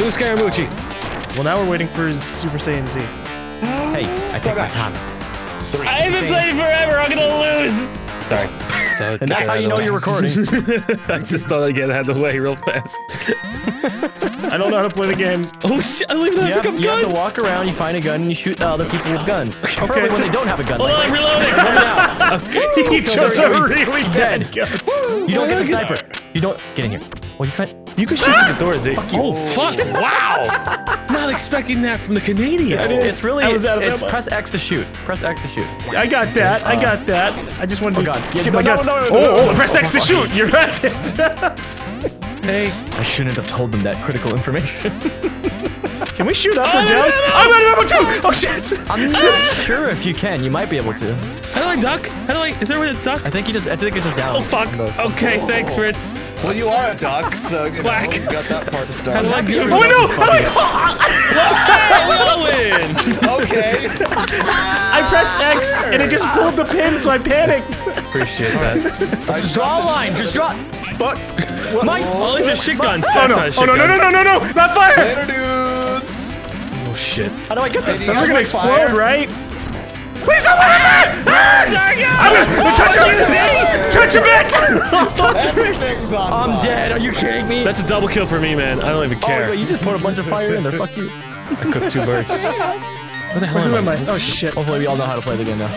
Do Scaramucci. Well, now we're waiting for Super Saiyan Z. Hey, I take my time. I haven't played forever. I'm gonna lose. Sorry. So And that's how you know you're recording. I just thought I'd get out of the way real fast. I don't know how to play the game. Oh shit! I don't even You have, you up have to walk around, you find a gun, and you shoot the other people with guns. Preferably when they don't have a gun. Hold like on, I'm right reloading. he chose a really Dead. bad gun. You don't get the sniper. You don't get in here. Well, you try. You can shoot through the doors. Oh fuck! Wow! Not expecting that from the Canadians. It's really. I was out of it's ammo. press X to shoot. Press X to shoot. I got that. I uh, got that. I just wanted oh to God. Yeah, get no, my no, gun. no, no, oh, oh no, oh, no, press no, X to shoot. You're right. Hey, I shouldn't have told them that critical information. Can we shoot up Oh, or no, down? no, no. I'm out of ammo too. Oh shit. I'm not sure if you can. You might be able to. how do I duck? How do I? Is there a way to duck? I think you just. I think it's just down. Oh fuck! Okay, thanks, Ritz. Well, you are a duck, so you know, Quack. you got that part to start. How do I do? Oh no! How do I? Owen! Okay. I pressed X and it just pulled the pin, so I panicked. Appreciate that. Just draw a line. Just draw. Fuck. Mike. Oh, these are shit guns. Oh That's no! not a Oh shit no! No! gun. No! No! No! No! Not fire! Later, dudes. Oh shit. How do I get this? Hey, Those are gonna explode, fire? right? Please don't let it ah! I'm gonna touch him! Touch him back! touch Ritz! I'm fire. dead. Are you kidding me? That's a double kill for me, man. I don't even Oh, care. wait, you just put a bunch of fire in there. Fuck you. I cooked two birds. Where the hell Who am am I? I? Oh shit! Hopefully, we all know how to play the game now.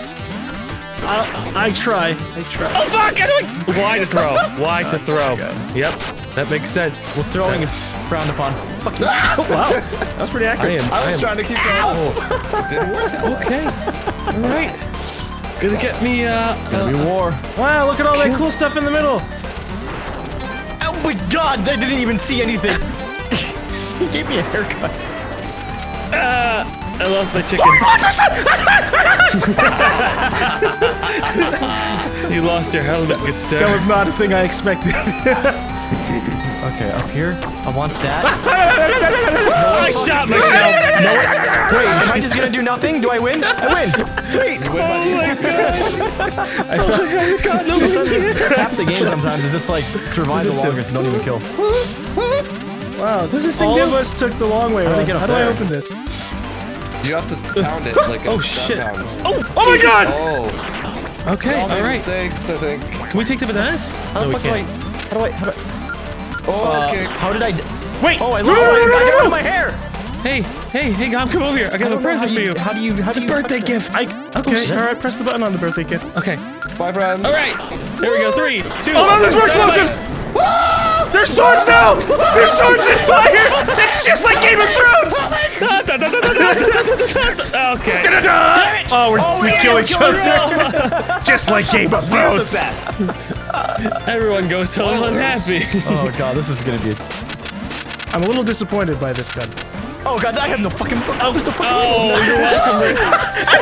I, I try. I try. Oh fuck! I don't. Why to throw? Why to throw? Yep, that makes sense. Well, throwing is frowned upon. Fuck you. Wow, that's pretty I accurate. am. I I was am. trying to keep going. It didn't work. Okay. All right. Gonna get me. Uh. Gonna be uh war. Wow, look at all that cool stuff in the middle. Oh my god, I didn't even see anything. he gave me a haircut. uh, I lost my chicken. Oh, you lost your helmet, good sir. That was not a thing I expected. Okay, up here. I want that. I shot myself. Wait, am I just gonna do nothing? Do I win? I win. Sweet. Oh, oh my god. Taps the game sometimes. It's just like survive the longest, don't even kill. wow, What's this thing all of us took the long way. do around. get How do I open this? You have to pound it like a Oh gun shit. pound. Oh, Oh my god! Oh, Okay, all all right. mistakes, I think. Can we take the bananas? How No, the we fuck do I? How do I? How do I? Oh, Uh, okay. how did I? Wait! Oh, I no, lost no, no, my, no, I no, got no, my hair. Hey, hey, hey, Gom, come over here. I got a don't know present how for you. How do you? How It's do a you birthday fuck gift. I, okay, shit. all right, press the button on the birthday gift. Okay. Bye, friends. All right. Here we go. Three, two. Oh no, there's more explosives! There's swords now! There's swords and fire! It's just like Game of Thrones! okay. Da-da! Oh, we're, oh, we yes, kill each oh, other. Just like Game of You're the Thrones. best. Everyone goes home unhappy. Oh god, this is gonna be. I'm a little disappointed by this gun. Oh god, I have no fucking. Oh, oh, you're welcome, Ritz.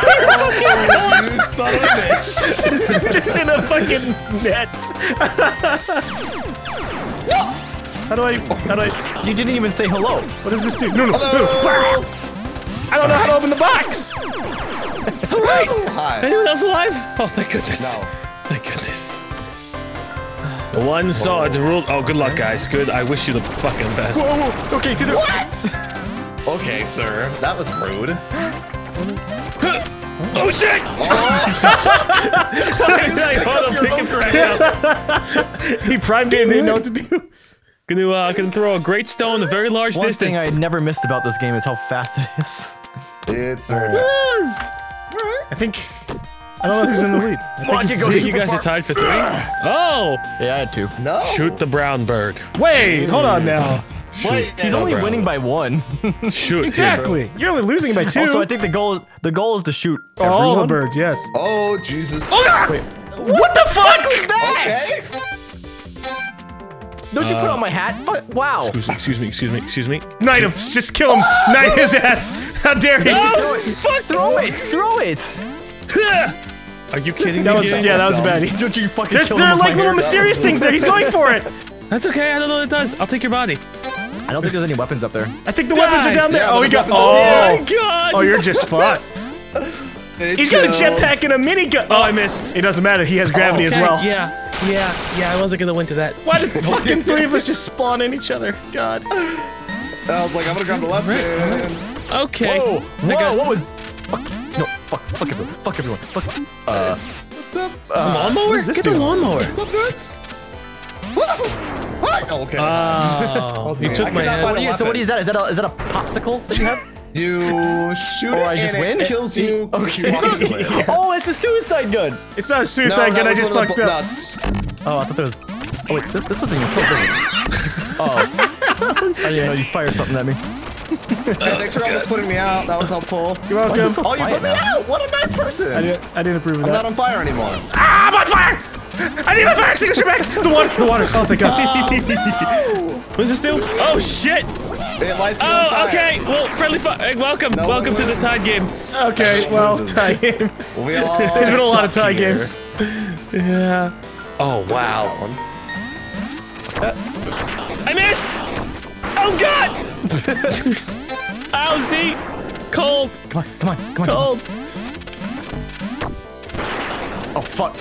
You son of a bitch. Just in a fucking net. How do I, how do I, you didn't even say hello. what does this do? No, no, no. I don't know how to open the box. All right. Hi. Anyone else alive? Oh, thank goodness. No. Thank goodness. The one sword ruled. Oh, good luck, guys. Good. I wish you the fucking best. Whoa, okay, to the. Okay, sir. That was rude. Oh shit! Hold on, pick right up. He primed it and didn't know what to do. Gonna uh, gonna throw a great stone a very large One distance. thing I never missed about this game is how fast it is. It's very nice. I think, I don't know who's in the lead. I Watch it's it go super you guys far. are tied for three. Oh! Yeah, I had two. No. Shoot the brown bird. Wait, hold on now. Shoot He's the only brown winning by one. Shoot. Exactly. You're only losing by two. also, I think the goal the goal is to shoot all the birds, yes. Oh, Jesus. Oh, what the fuck? Was that? Okay. Don't you put uh, on my hat? Fu- wow. Excuse me, excuse me, excuse me, excuse me. Knight him. Just kill him. Knight his ass. How dare he? Oh, fuck! Throw it! Throw it! Are you kidding That me? was, yeah, that was bad. Don't you fucking There's, kill there him are like little hair. mysterious things there. He's going for it. That's okay. I don't know what it does. I'll take your body. I don't think there's any weapons up there. I think the weapons are down there. Yeah, oh, he there's got. weapons Oh my Oh, god! oh, you're just fucked. He's got a jetpack and a minigun. Oh, I missed. It doesn't matter. He has gravity as Okay, well. Yeah, yeah, yeah. I wasn't gonna win to that. Why did fucking three of us just spawn in each other? God. I was like, I'm gonna grab the left hand. Okay. Whoa! Whoa! got- What was? Fuck! No! Fuck! Fuck everyone! Fuck everyone! Fuck! Uh. What's up? lawnmower? this Get the lawnmower. What's up, nuts? What? Oh, okay. Oh, you took I my cannot head. find What you, so what is that? Is that a is that a popsicle that you have? you shoot Or it I just and win? it kills you. Okay. You walk oh, it's a suicide gun. It's not a suicide that gun. I just fucked up. nuts. Oh, I thought there was. Oh wait, this, this doesn't even kill, does it? Oh. I didn't know you fired something at me. Hey, thanks for almost putting me out. That was helpful. You're welcome. it so Oh, you quiet put me now? out. What a nice person. I didn't, I didn't approve of I'm not on fire anymore. Ah, I'm on fire! I need my fire extinguisher back! The water, the water. Oh, thank God. What's this do? Oh shit! It lights Oh, fire. okay. Well, friendly fire. Hey, welcome, No welcome to the wins. tide game. okay, well, tie game. We all There's been a lot of suck tie here. games. Yeah. Oh wow. Uh, I missed. Oh god. Ow, Z. Cold, Come on, come on, come on. cold. Oh fuck.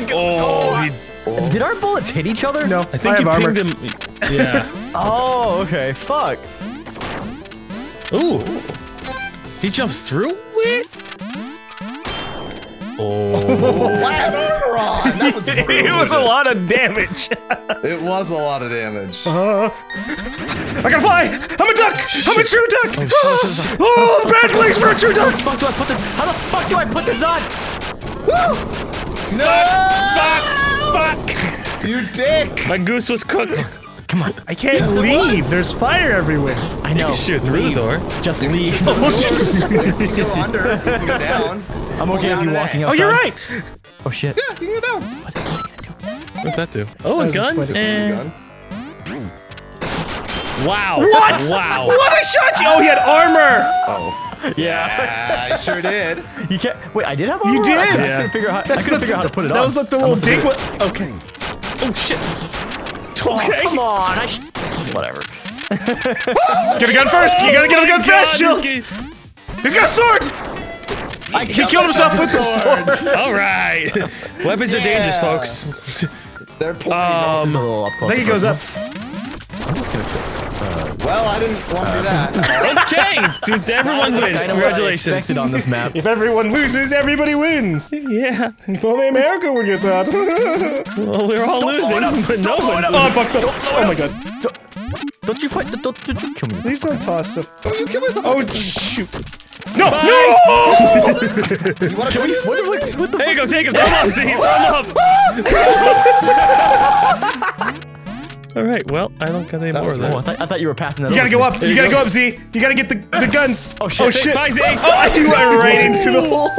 My god. Oh, he, Did our bullets hit each other? No, I think have you armor. pinged him. Yeah. Oh, okay. Fuck. Ooh. He jumps through it. Oh. Why had armor on? That was rude. it was a lot of damage. It was a lot of damage. Uh, I gotta fly! I'm a duck! I'm a true duck! Oh, oh, the bad place for a true duck! How the fuck do I put this? How the fuck do I put this on? Fuck! Fuck! You dick! My goose was cooked. Come on. I can't leave. There's fire everywhere. I know. Shoot through the door. Just leave. Oh, Jesus. You can go under. You can go down. I'm okay with you walking outside. Oh, you're right. Oh shit. Yeah, you can go down. What's that do? Oh, a That's a gun? spider. Eh. Gun. Wow. What? Wow. What? I shot you. Oh, he had armor. Oh. Yeah. Yeah, I sure did. You can't. Wait, I did have. A- You armor? did. I just Yeah. couldn't figure out. How, I That's couldn't the, figure out how to put it that on. was the, the little must dick. did What? Okay. Oh shit. Oh, Okay. come on. I sh- Whatever. Get a gun first. You gotta get a gun first. my God, He's got a sword. he killed himself with the sword. game- All right. Weapons are dangerous, folks. They're pointing. Um, a little up I close. think he goes up. I'm just gonna. well, I didn't want to do that. Um, okay, dude, everyone wins. Congratulations. Expected on this map. If everyone loses, everybody wins. Yeah. If only America would get that. Well, we're all losing, but no one. oh, I fucked up. Oh my god. Don't you fight? Don't, don't, don't you kill me. Please don't toss a. you kill me. Oh shoot. No, Bye. no! You want to kill me? What, what, what the There you go, take him. Throw him off, see? Throw him off. All right, well, I don't got any more of Oh, I that. thought, I thought you were passing that You gotta over go up. You you gotta go. go up, Z. You gotta get the, the guns. Oh, oh shit. Oh shit. Bye, Z. Oh, I threw it right into the hole.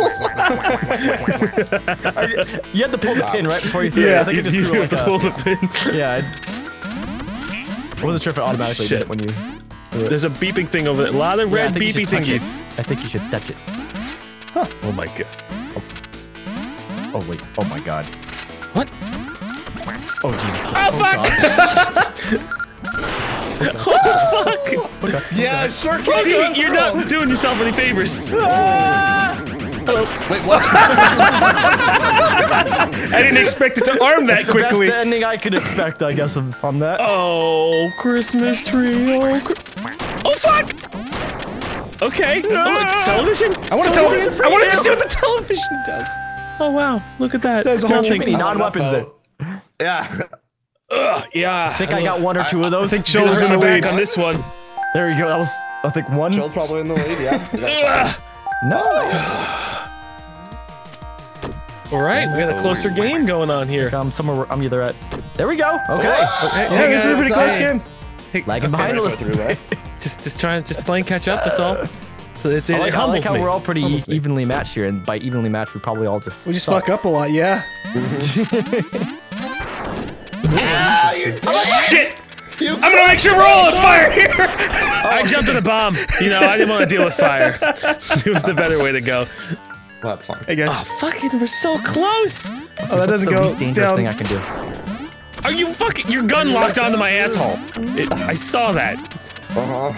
You had to pull the pin right before you threw it. Yeah. I think You, just you threw have like to a, pull the pin. Yeah. I wasn't sure if it automatically did it when you. There's a beeping thing over there. A lot of red think you beepy should touch it. thingies. I think you should touch it. Huh. Oh my god. Oh, oh wait. Oh my god. What? Oh Jesus. Oh, oh, fuck! oh fuck! Yeah, it sure can. See, you're not doing yourself any favors. Hello. Wait, what? I didn't expect it to arm that The quickly. best ending I could expect, I guess, of- on that. Oh, Christmas tree. Oh, cr- oh fuck! Okay. Oh, television. I want to. I wanted to see what the television does. Oh wow! Look at that. There's a whole Nothing. Many non-weapons there. Yeah. Ugh, yeah. I think I got one or two of those. I think Joel's in the I'm back lead. on this one. There you go. That was, I think, one. Joel's probably in the lead, yeah. No. All right, we got a closer game going on here. I'm somewhere. I'm either at. There we go. Okay. Yeah, this is a pretty close game. Hey, Lagging behind a Go little. through that. just, just trying, to just playing catch up. That's all. So it's, it, I like, it I like humbles how me. we're all pretty Humbles me. evenly matched here, and by evenly matched, we probably all just. We just suck. fuck up a lot, yeah. Ah, you. Shit! You I'm gonna make sure we're all on fire here. I jumped in a bomb. You know, I didn't want to deal with fire. it was the better way to go. Well, that's fine. Hey guys. Oh, fucking, we're so close. Oh, that What's doesn't the go least dangerous down. thing I can do? Are you fucking? Your gun locked onto my asshole. It, I saw that. Uh-huh.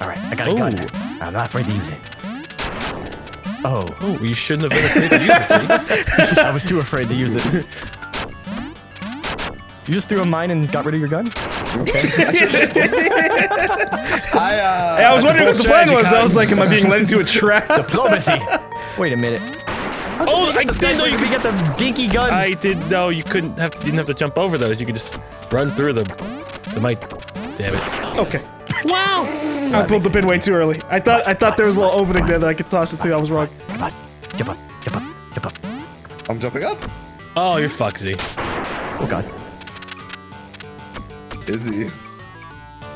All right, I got a gun. Ooh. I'm not afraid to use it. Oh, Oh, you shouldn't have been afraid to use it. I was too afraid to use it. You just threw a mine and got rid of your gun? I, uh, Hey, I was wondering what the plan strategy, was. I was like, am I being led into a trap? Diplomacy. Wait a minute. Oh, I didn't know you could could. get the dinky guns. I didn't know you couldn't have. Didn't have to jump over those. You could just run through them. So my, damn it. Okay. Wow. I pulled the pin way too early. I thought I thought there was a little opening there that I could toss it through. I was wrong. Come on. Jump up. Jump up. Jump up. I'm jumping up. Oh, you're fucksy. Oh god. Izzy.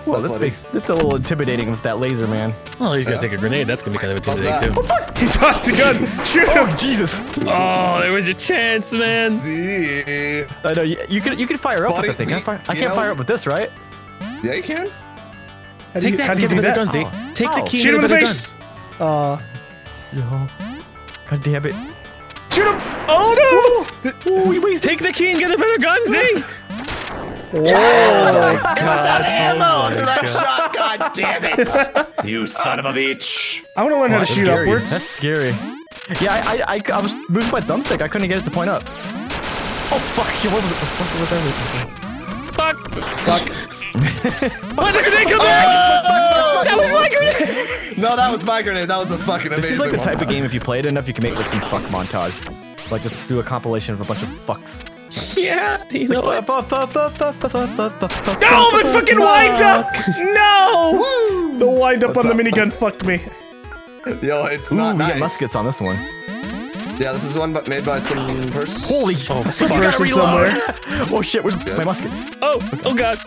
Well, this buddy? makes it's a little intimidating with that laser, man. Oh, he's gonna Yeah. take a grenade. That's gonna be kind of intimidating too. that? He tossed the gun. Shoot him. Oh Jesus! Oh, there was your chance, man. Izzy. I know you, you can you can fire up Buddy, with the thing. Can I, fire, I can't know- fire up with this, right? Yeah, you can. How do Take you, that. how do you get do another that? gun, Z. Oh. Take the Ow. key. Shoot him in the another face. Uh, No. God damn it! shoot him. Oh no. Ooh, we wasted. Take the key and get a better gun, Z. Oh, Whoa. Ammo oh, under that shot. God damn it. you son of a bitch. I want to learn how to shoot scary. upwards. That's scary. Yeah, I, I, I, I was moving my thumbstick. I couldn't get it to point up. Oh fuck! Yeah, what was it? What was that? Fuck. Fuck. Why the grenade come back? Oh! That was my grenade. No, that was my grenade. That was a fucking This amazing seems like the one. type of game if you play it enough, you can make like some fuck montage. Like just do a compilation of a bunch of fucks. Yeah. You know what? No, the fucking wind up. No. The wind up on the minigun fucked me. Yo, it's Ooh, not we nice. got muskets on this one. Yeah, this is one bu- made by some person. Holy Oh, Some fuck. person somewhere. oh shit, where's my musket? Oh, oh god.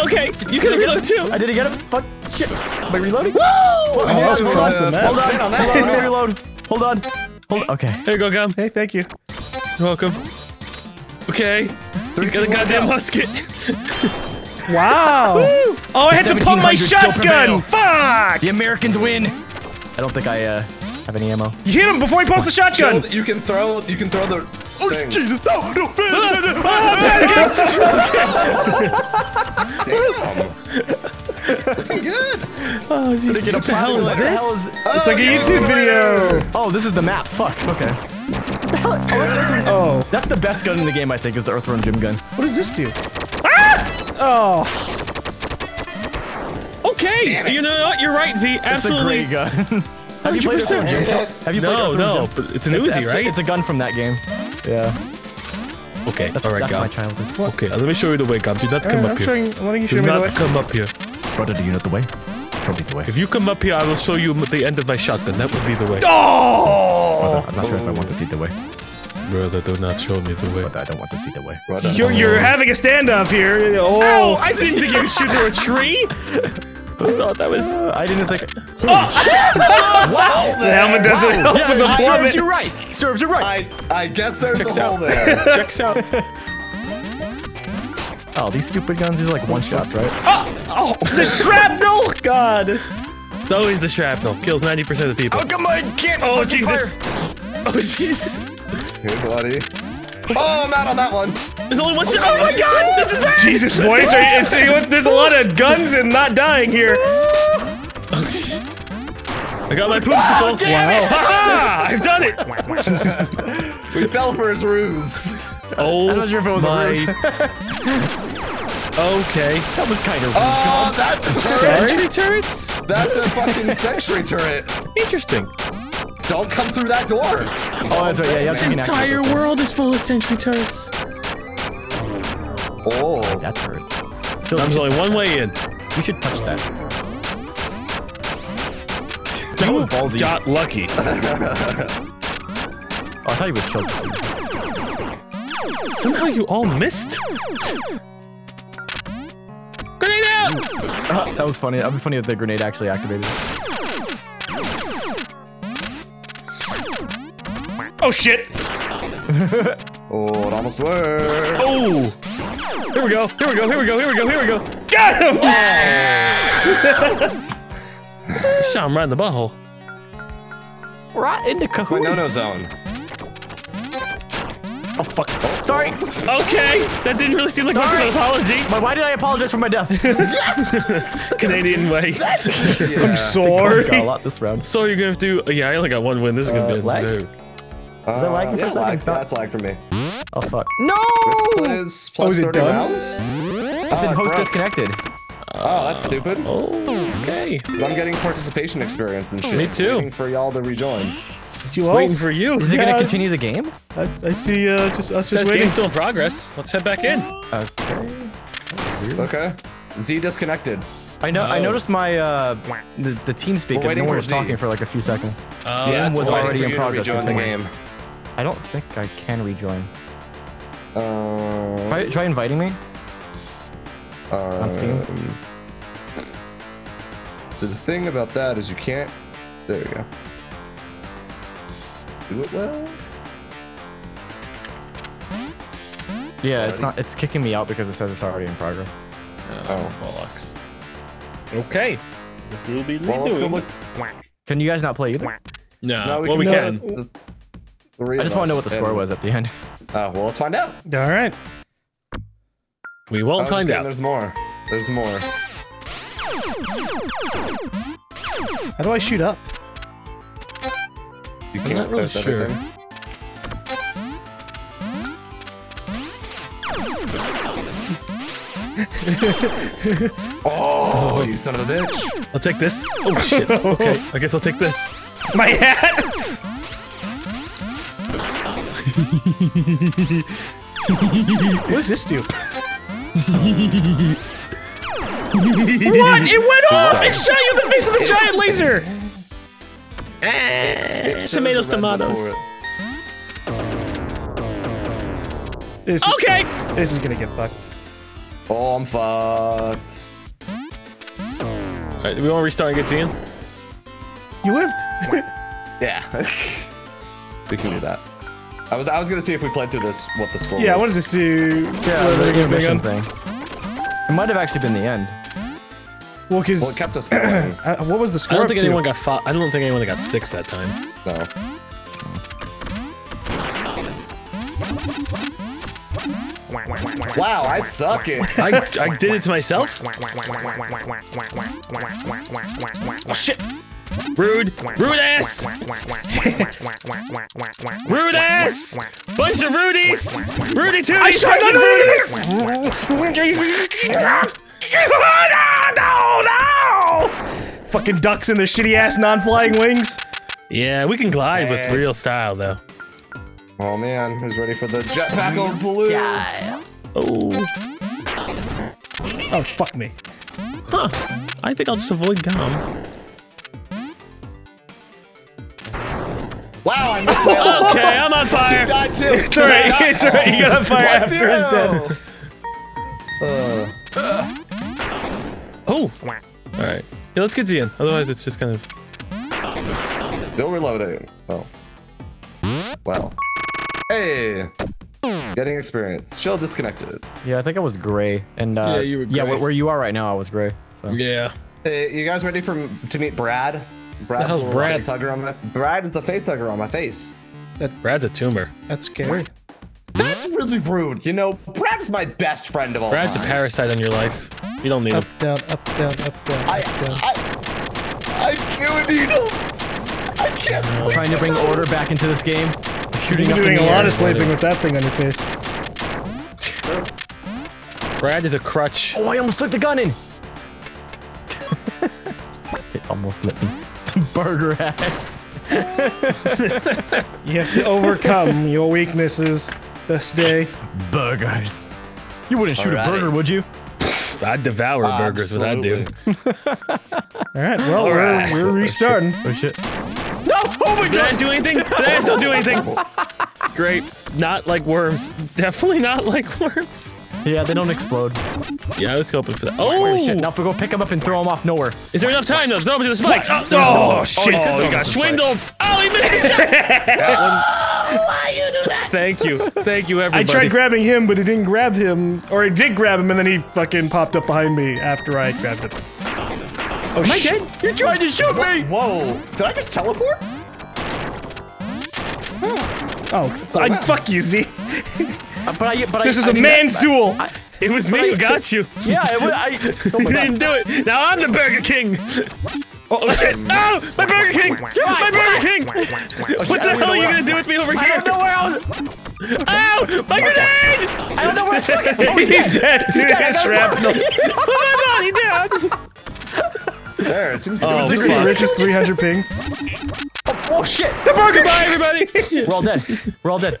Okay, you can reload too. I didn't get it. Fuck shit. Am I reloading? Oh, that was across the Hold map. on. Hold on. Let me reload. Hold on. Hold. Okay. Here you go, Gum. Hey, thank you. You're welcome. Okay. He's got a goddamn musket. Wow. Oh, I had to pump my shotgun. Fuck. The Americans win. I don't think I uh, have any ammo. You hit him before he pumps the shotgun. Shield, you can throw. You can throw the. Oh thing. Jesus! No! No! Damn. Ah, ah, ah, Pretty good. Oh, Jesus. What the hell is What the this? hell is- It's like a Oh, YouTube no. video. Oh, this is the map. Fuck. Okay. Oh, That's the best gun in the game, I think, is the Earthworm Jim gun. what does this do? Ah! Oh, Okay. You know what? You're right, Z. Absolutely. It's a Absolutely. great gun. Have you played 100%. Earthworm Jim? Have you No, Earthworm no. Jim? But it's an That's Uzi, right? It's a gun from that game. Yeah. Okay. That's, All right, that's my Gum. childhood. Okay, let me show you the way, Gum. Do not come Alright, up I'm here. showing. I'm letting you show Do me the not come up here. Brother, do you know the way? Show me the way. If you come up here, I will show you the end of my shotgun. That would be the way. Oh, Brother, I'm not sure if I want to see the way. Brother, do not show me the way. But I don't want to see the way. you're you're having a standoff here. Oh, Oh, I didn't think you could shoot through a tree. I thought that was. Uh, I didn't think. Wow. The helmet doesn't help with the serves plummet. you right. Serves you right. I I guess there's Checks a hole out. there. Checks out. Oh, these stupid guns. These are like one shots, right? Ah! Oh, the shrapnel. God. It's always the shrapnel. Kills 90% of the people. come on, get Oh, Jesus. Oh, Jesus. Here, buddy. Oh, I'm out on that one. There's only one shot. Oh, my God. This is bad. Jesus, boys, are you, see what- there's a lot of guns and not dying here. Oh, sh- I got my poopsicle. Wow. Ah, ah, ha I've done it. We fell for his ruse. Oh, I'm not sure if it was a my. ruse. okay. That was kind of Oh, that's a turret. Sentry turrets? That's a fucking sentry turret. Interesting. Don't come through that door. Oh, that's right. Yeah, you have to The be next to entire world is full of sentry turrets. Oh. That's hurt. There's only one way in. We should touch that. That was ballsy. Got lucky. Oh, I thought he was choked. Somehow you all missed. Grenade out! Uh, that was funny. That'd be funny if the grenade actually activated. Oh shit. Oh, it almost worked. Oh! Here we go. Here we go. Here we go. Here we go. Here we go. Got him. Shot him right in the butthole. Right into My Kahoot. no-no zone. Oh fuck. Sorry. Okay, that didn't really seem like much of an apology. But why did I apologize for my death? Canadian way. Yeah. I'm sorry. Got a lot this round. So you're gonna have to. Yeah, I only got one win. This is gonna Uh, be. lag? no. Is that lagging for yeah, a second? lag. It's not- That's lag for me. Oh fuck. No! Ritz plays plus Oh, is it 30 done? rounds? I said Oh, host bro. disconnected. Oh, that's stupid. Oh, okay. 'Cause I'm getting participation experience and shit. Me too. Waiting for y'all to rejoin. You all? Waiting for you. Is it Yeah. gonna continue the game? I, I see uh, just us Says just waiting. game's still in progress. Let's head back in. Okay. Okay. Z disconnected. I know. I Oh. noticed my uh the, the TeamSpeak and waiting no one was Z. talking for like a few seconds. Uh, yeah, was already in progress, rejoin the game. I don't think I can rejoin. Uh, Try, try inviting me. on Steam? um, So the thing about that is you can't. There you go. Do it well. Yeah, it's not. It's kicking me out because it says it's already in progress. Oh. oh bollocks. Okay. This will be Well, let's go look. Can you guys not play either? No, No, we well, we can- can. I just want to know what the score was at the end. Oh, well, let's find out. All right. We won't find out. There's more. There's more. How do I shoot up? You I'm not really sure. everything. Oh, oh, you son of a bitch. I'll take this. Oh shit. Okay, I guess I'll take this. My hat. what does this do? what? It went off! It shot you in the face with a giant laser! Eh. It tomatoes, tomatoes. before it. This is, Okay. This is gonna get fucked. Oh, I'm fucked. Alright, we want to restart and get Zian? You lived. Yeah. we can do that. I was I was gonna see if we played through this what the score yeah, I wanted to see Yeah, the it was being intermission on. thing. It might have actually been the end. Well, because Well, it kept us going. uh, what was the score? I don't up think to? anyone got five. I don't think anyone got six that time. no. Wow, I suck it. I, I did it to myself. Oh shit! Rude, rude ass, rude ass, bunch of rudies, Rudy tooties, shot bunch of none of rudies. no, no! Fucking ducks in their shitty ass non-flying wings. Yeah, we can glide with real style though. Oh man, who's ready for the jetpack over balloon? Oh, Oh fuck me. huh. I think I'll just avoid gum. Wow, I missed my Okay, I'm on fire. died too. It's alright. It's alright. You got on fire after his dead. Uh, Oh, all right. Yeah, let's get Zian. Otherwise, it's just kind of. still reloading. Oh. Well. Hey. Getting experience. Shield disconnected. Yeah, I think I was gray. And uh, Yeah, you were Yeah, where, where you are right now, I was gray. So. Yeah. Hey, you guys ready for to meet Brad? Brad's hell's the Brad? face hugger on my Brad is the face hugger on my face. Brad's a tumor. That's scary. That's really rude. You know, Brad's my best friend of all Brad's a parasite on your life. You don't need Up, him. down, up, down, up, down, I, up, down. I, I do need him. I can't sleep. Trying to bring order back into this game. Shooting You're doing a lot of sleeping with that thing on your face. Brad is a crutch. Oh, I almost took the gun in. it almost lit me. Burger hat. You have to overcome your weaknesses this day. Burgers. You wouldn't shoot Alrighty. a burger, would you? I'd devour burgers with that dude. All right. Well, right. we're, we're restarting. Oh shit. No, oh Did I do anything? Did I still do anything? Great. Not like worms. Definitely not like worms. Yeah, they don't explode. Yeah, I was hoping for that. Oh shit! Oh! Now if we go pick them up and throw them off nowhere. Is there enough time though? Throw him to the spikes. Oh, oh, shit. Oh, you got swindled. Oh, he missed the shot. Why you do that? Thank you. Thank you, everybody. I tried grabbing him, but it didn't grab him. Or it did grab him, and then he fucking popped up behind me after I grabbed him. Oh, Am I shit. dead? You're trying to shoot me! Whoa! Did I just teleport? Oh, f- I, fuck you, Z. Uh, but I, but This I, is I a man's I- duel. It was me who got you. Yeah, it was, I. Oh You didn't do it. Now I'm the Burger King. Oh, shit! No, my Burger King! My Burger King! What the hell are you gonna do with me over here? I don't know where I was. Ow! My grenade! I don't know where it's fucking. Oh, he's He's dead. Dude, dead, I that's shrapnel. Put my body down! There, it seems to Oh, be Did you see. Rich's 300 ping? Oh shit! The burger! Goodbye, everybody! We're all dead. We're all dead.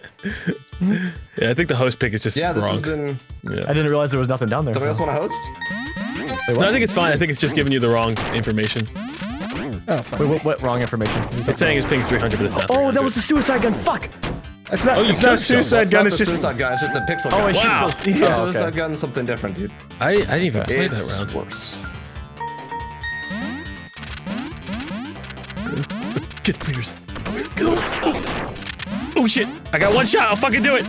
yeah, I think the host pick is just Yeah, this wrong. has been. I didn't realize there was nothing down there. Somebody else want to host? Wait, No. I think it's fine. I think it's just giving you the wrong information. Oh, fuck. Wait, what, what wrong information? It's saying his ping's 300, but it's not. Oh, that was the suicide gun. Fuck. It's not, Oh, it's not a killed someone. suicide It's gun, it's the just. suicide gun. It's just a pixel Oh, gun. it shoots Wow. those. The Oh, okay. suicide gun's something different, dude. I, I didn't even play It's that round. worse. Get the fingers. Oh shit! I got one shot. I'll fucking do it.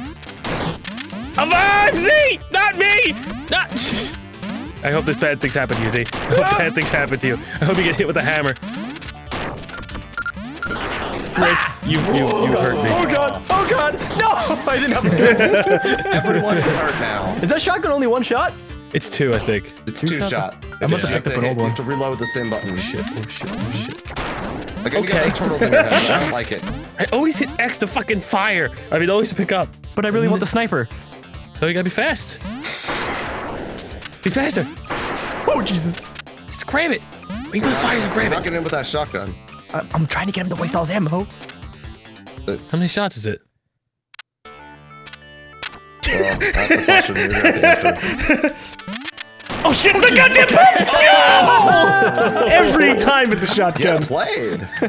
Avon Z, not me. Not. I hope this bad things happen to you, Z. I hope bad things happen to you. I hope you get hit with a hammer. Ritz, you you you hurt me. Oh god! Oh god! No! I didn't have. a Everyone is hurt now. Is that shotgun only one shot? It's two, I think. It's two shot. I must have picked up an hit- old You one. have to reload with the same button. Oh shit! Oh shit! Oh shit! Like, Okay. got turtles in your head. I don't like it. I always hit X to fucking fire. I mean, always to pick up. But I really want the sniper. So you gotta be fast. Be faster. Oh Jesus! Just grab it. Wait until it fires and grab Not it. getting in with that shotgun. I, I'm trying to get him to waste all his ammo. How many shots is it? Well, that's a question you're gonna have to answer. Oh shit, the goddamn pump! Every time with the Get shotgun. played.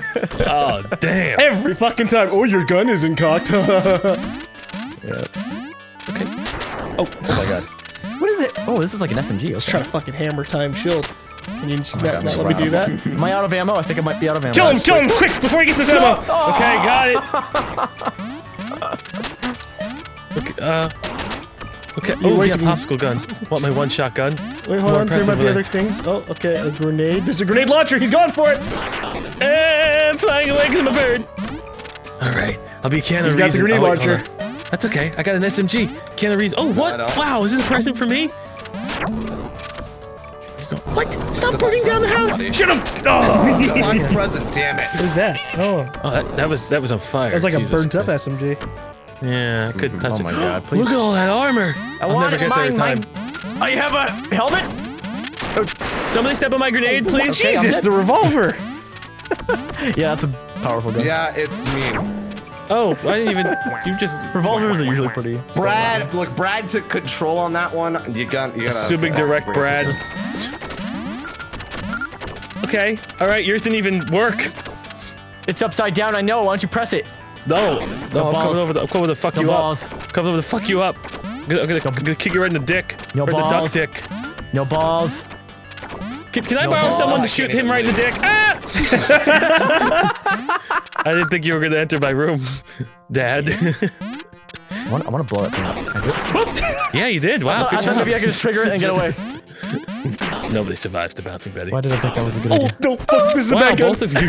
Oh damn. Every fucking time. Oh, your gun isn't cocked. yeah. Okay. Oh, Oh my god. What is it? Oh, this is like an SMG. Okay. I was trying to fucking hammer time shield. Can you just not, I'm not let me do that? Am I out of ammo? I think I might be out of ammo. Kill him, kill him, quick, before he gets his ammo! Okay, got it. Okay, uh. Okay. Oh, yeah, wasting- popsicle gun. Want my one shot gun? Wait, hold on, there impressive might be than other things. Oh, okay, a grenade. There's a grenade launcher, he's going for it! Eh, and flying away because I'm a bird. All right, I'll be Keanu He's got the grenade oh, wait, launcher. That's okay. I got an SMG. Keanu Reeves. Oh, what? Wow, is this a present for me? What? Stop burning down the house! Shoot him! Oh, I'm present, damn it. what is that? Oh, Oh, that, that was that was on fire. that's like a burnt up Christ. SMG. Yeah, I couldn't touch Oh it. my god, please. Look at all that armor. I'll want never it, get there in mine, time. I have a helmet. Somebody step on my grenade, oh, please. Okay, Jesus, the revolver! Yeah, that's a powerful gun. Yeah, it's me. Oh, I didn't even. You just. Revolvers are usually pretty. Brad, look, Brad took control on that one. You got, you got Assuming direct Brad. Okay. All right. Yours didn't even work. It's upside down. I know. Why don't you press it? No. No. I'm balls. coming over. The, I'm coming to fuck No you balls. up. Coming over to fuck you up. I'm gonna, I'm gonna, I'm gonna kick you right in the dick. No or the duck balls. dick. No balls. Can, can I No borrow balls. someone to shoot him right in the dick? Ah! I didn't think you were gonna enter my room, Dad. I want, I want to blow thing up. Yeah, you did. Wow, I thought job. maybe I could just trigger it and get away. Nobody survives the bouncing Betty. Why did I think that was a good Oh, idea? Oh no, fuck, this is a Wow, bad gun. both of you.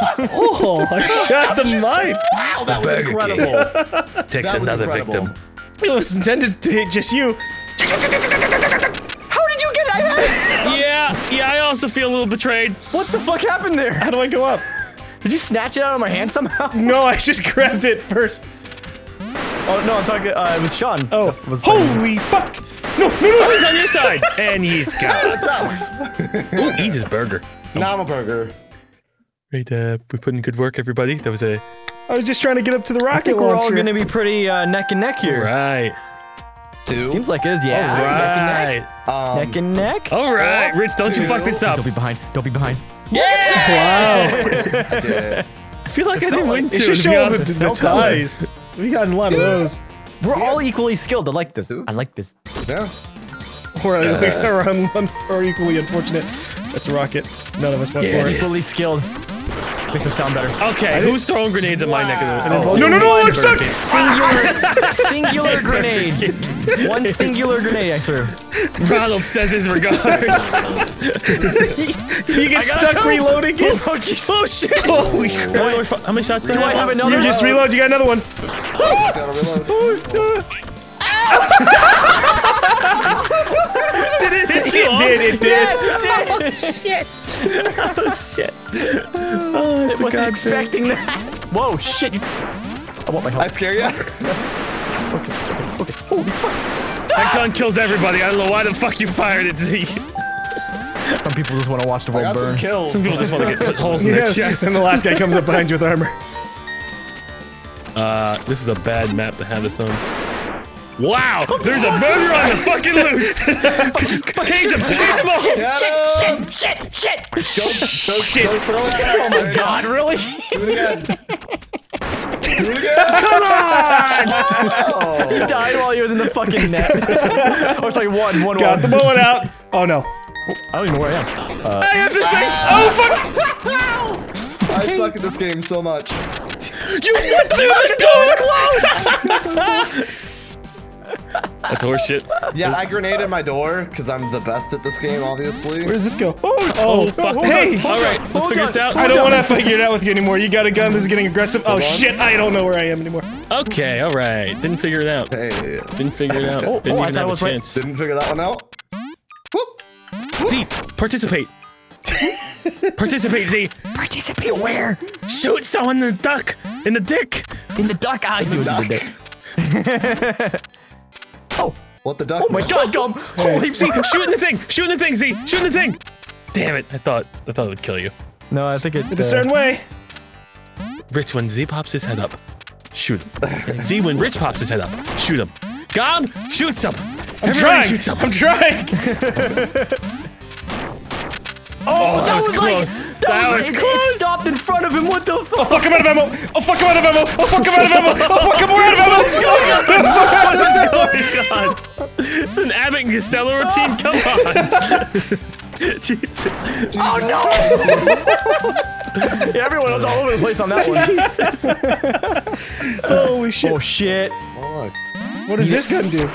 Oh, I shot the mine. Wow, that was Burger King. incredible. Takes That was another incredible. victim. It was intended to hit just you. How did you get that? Yeah, yeah. I also feel a little betrayed. What the fuck happened there? How do I go up? Did you snatch it out of my hand somehow? No, I just grabbed it first. Oh no, I'm talking. Uh, it was Sean. Oh, was holy fuck! No, no, no! he's on your side, and he's got it. Ooh, eat his burger. Now I'm a burger. Right, uh, we put in good work, everybody. That was a I was just trying to get up to the I rocket think we're all gonna be pretty uh, neck and neck here. right. Two. Seems like it is. Yeah. Right. Um, Neck and neck. All right, Rich. Don't you fuck this Please up. Don't be behind. Don't be behind. Yeah. Wow. I did it. I feel like I didn't win too. It should to be show honest. the, the ties. We got a lot of those. We're all equally skilled. I like this. Who? I like this. Yeah. Or, or, un- un- or equally unfortunate. That's a rocket. None of us went Yeah, for it it. is. Equally skilled. Makes it sound better. Okay, who's throwing grenades at my neck of the? Oh, no, no, no! I'm stuck! Singular, singular grenade. One singular grenade I threw. Ronald says his regards. You get stuck reloading it. Oh oh shit! Holy crap! How many, more fu- how many shots do, Do I have another? You just reload. You got another one. Gotta reload. Did it hit you? It did. It did. Oh, oh, oh, I wasn't expecting that. Whoa, shit. you- I want my I scare you? Okay. okay, okay. Holy fuck. That gun kills everybody. I don't know why the fuck you fired it, Z. Some people just want to watch the I world got some burn. kills. Some people just want to get put holes in their chest. and the last guy comes up behind you with armor. Uh, this is a bad map to have this on. Wow! There's a murderer on the fucking loose! cage him! Cage him all! Get him! Shit, shit! Go, go, Shit. go throw it at. Oh my God, really? Do it again. Do it again. Come on! He died while he was in the fucking net. or sorry, one, one, Got the bullet out. Oh no. I don't even know where I am. Uh, I have this thing! Oh fuck! I suck at this game so much. You went through the door close! That's horseshit. Yeah, I grenaded my door because I'm the best at this game, obviously. Where does this go? Oh, Oh, fuck. Hey, Alright, let's hold figure on. this out. I don't want to figure it out with you anymore. You got a gun. This is getting aggressive. Oh on. shit! I don't know where I am anymore. Okay, alright. Didn't figure it out. Hey, Didn't figure it out. Oh, Didn't oh, I even thought have it a was right. chance. didn't figure that one out. Whoop. Z, participate. participate, Z. participate where? Shoot someone in the duck. In the dick. In the duck eyes. In the duck. did it. What the duck? oh my god, Gum! Holy Z, fuck. shoot the thing. Shooting the thing, Z. Shooting the thing. Damn it. I thought I thought it would kill you. No, I think it. It's a certain uh, way. Rich, when Z pops his head up, shoot him. Z, when Rich pops his head up, shoot him. Gob, shoot some. I'm Everybody trying. shoot some. I'm trying. Oh, oh, that, was, like- close. that was it, close. It stopped in front of him. What the fuck? Oh fuck? fuck! I'm out of ammo. Oh fuck! I'm out of ammo. Oh fuck! I'm out of ammo. Oh fuck! I'm out of ammo. Let's go. what is going on? It's an Abbott and Costello routine. Come on. Jesus. Oh no! yeah, everyone was all over the place on that one. Jesus. Holy shit! Oh shit! Fuck. What does this gun do?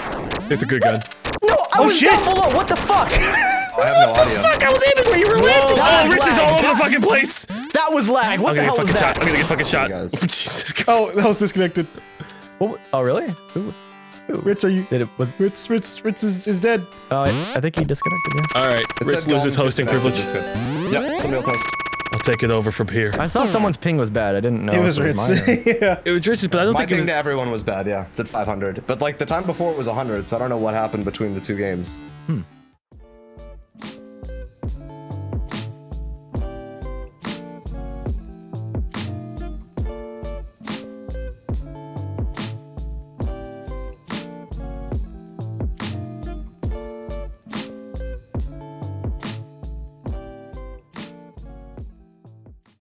It's a good gun. No, I Oh, was shit. down below. What the fuck? I have no audio. I was aiming where you were landing. Oh, was Rich is all over the fucking place. That was lag. What I'm the gonna hell get was fucking shot. that? I'm gonna get fucking shot. guys. Jesus Christ. Oh, that was disconnected. What- oh really? Ooh. Ritz, are you? Did it was? Ritz, Ritz, Ritz is, is dead. Uh, I think he disconnected. Yeah. All right. It Rich said loses hosting disconnected. privilege. Yep, somebody else host. I'll take it over from here. I saw someone's ping was bad. I didn't know. it was if Ritz. yeah. It was Rich's, but I don't My think it was. to everyone was bad, yeah. It's at 500. But like the time before it was 100, so I don't know what happened between the two games.